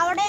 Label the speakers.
Speaker 1: അവിടെ